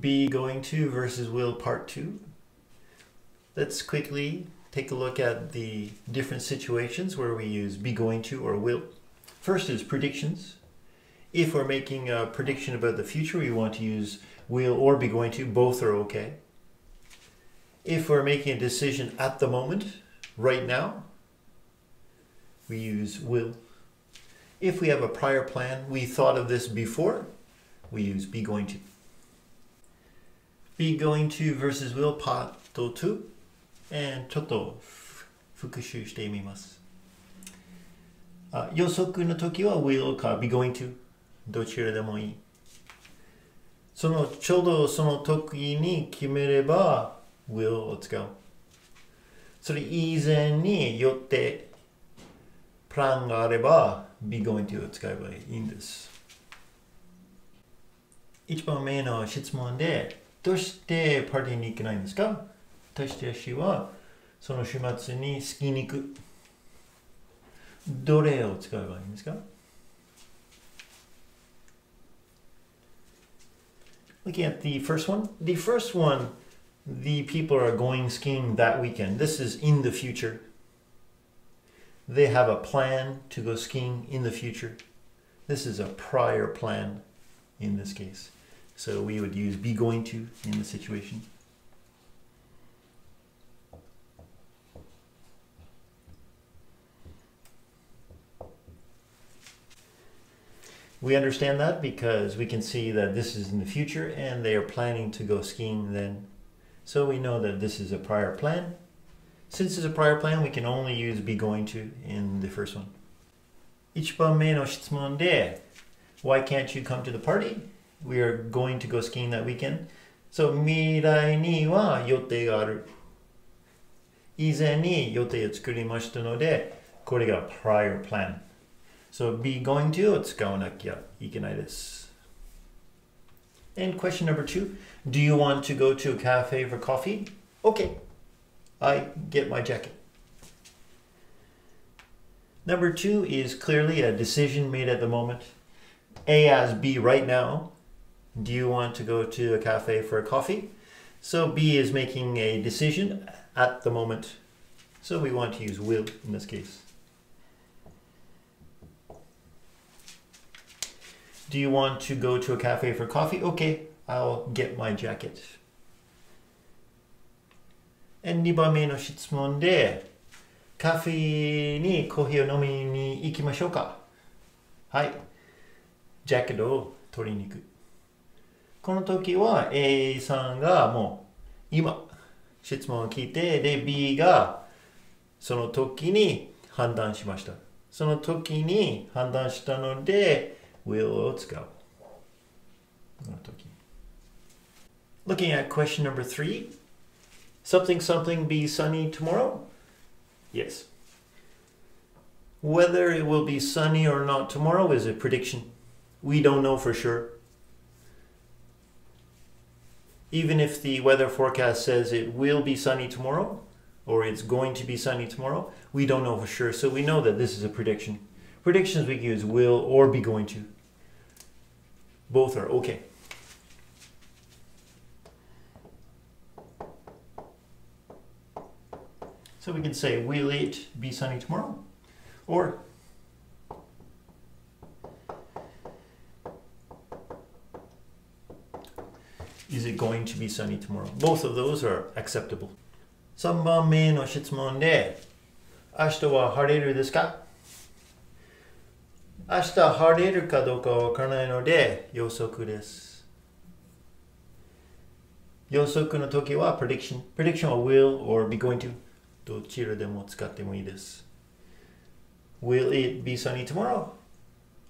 be going to versus will part two. Let's quickly take a look at the different situations where we use be going to or will. First is predictions. If we're making a prediction about the future, we want to use will or be going to. Both are okay. If we're making a decision at the moment, right now, we use will. If we have a prior plan, we thought of this before, we use be going to. Be going to versus will part 2 and ちょっと復習してみます。あ予測の時は will か be going to どちらでもいい。そのちょうどその時に決めれば will を使う。それ以前によってプランがあれば be going to を使えばいいんです。一番目の質問でどうしてパーティーに行けないんですか対して私はその週末に好き肉どれを使えばいいんですか Looking at the first one, the first one, the people are going skiing that weekend. This is in the future. They have a plan to go skiing in the future. This is a prior plan in this case. So we would use be going to in the situation. We understand that because we can see that this is in the future and they are planning to go skiing then. So we know that this is a prior plan. Since it's a prior plan, we can only use be going to in the first one. 1番目の質問で Why can't you come to the party? We are going to go skiing that weekend. So 未来には予定がある。以前に予定を作りましたので、これが prior plan。So be going to を使わなきゃいけないです。And question number two, do you want to go to a cafe for coffee? Okay, I get my jacket. Number two is clearly a decision made at the moment. A as B right now. Do you want to go to a cafe for a coffee? So B is making a decision at the moment. So we want to use will in this case. Do you want to go to a cafe for coffee? Okay, I'll get my jacket. And 2番目の質問で、カフェにコーヒーを飲みに行きましょうかはい。ジャケットを取りに行く。 この時は A さんがもう今質問を聞いて、で B がその時に判断しました。その時に判断したので、will を使う。この時。Looking at question number three. Something something be sunny tomorrow? Yes. Whether it will be sunny or not tomorrow is a prediction. We don't know for sure. Even if the weather forecast says it will be sunny tomorrow, or it's going to be sunny tomorrow, we don't know for sure. So we know that this is a prediction. Predictions we use will or be going to. Both are okay. So we can say, will it be sunny tomorrow? Or is it going to be sunny tomorrow? Both of those are acceptable. 3番目の質問で、明日は晴れるですか明日晴れるかどうかわからないので予測です。予測の時は prediction。prediction は will or be going to。どちらでも使ってもいいです。Will it be sunny tomorrow?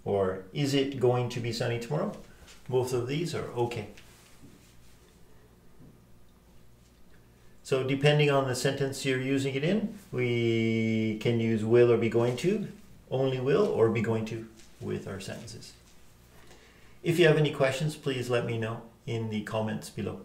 Or is it going to be sunny tomorrow? Both of these are okay. So depending on the sentence you're using it in, we can use will or be going to, only will or be going to with our sentences. If you have any questions, please let me know in the comments below.